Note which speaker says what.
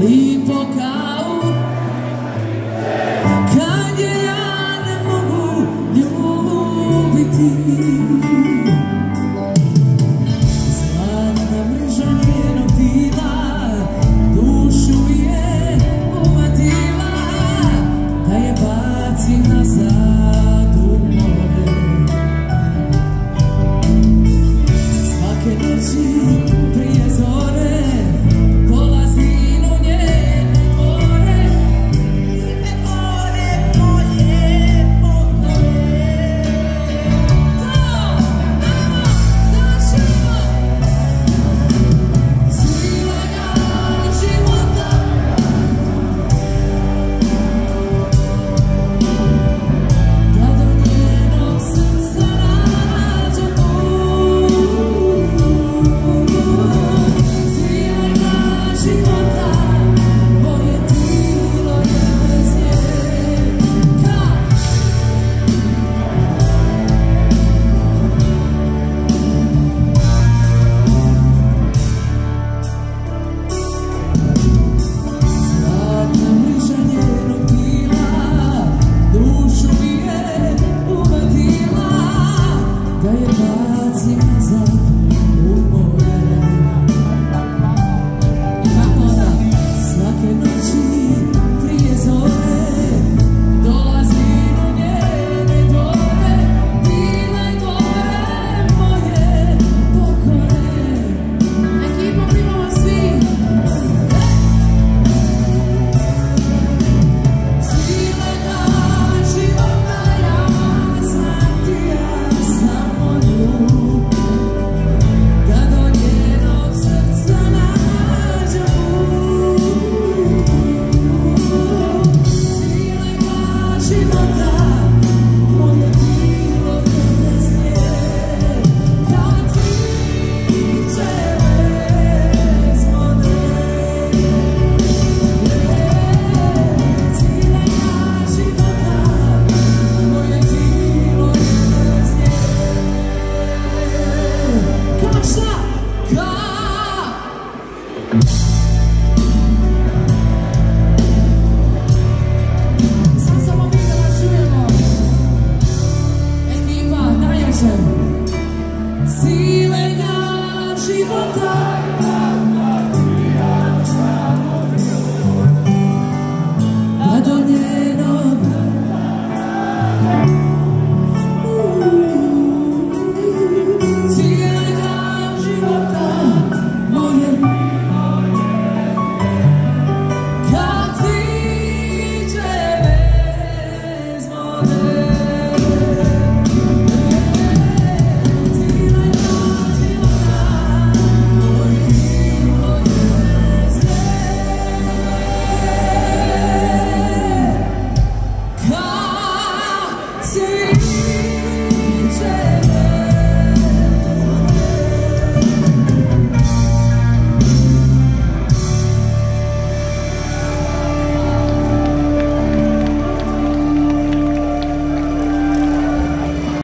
Speaker 1: Leave for God.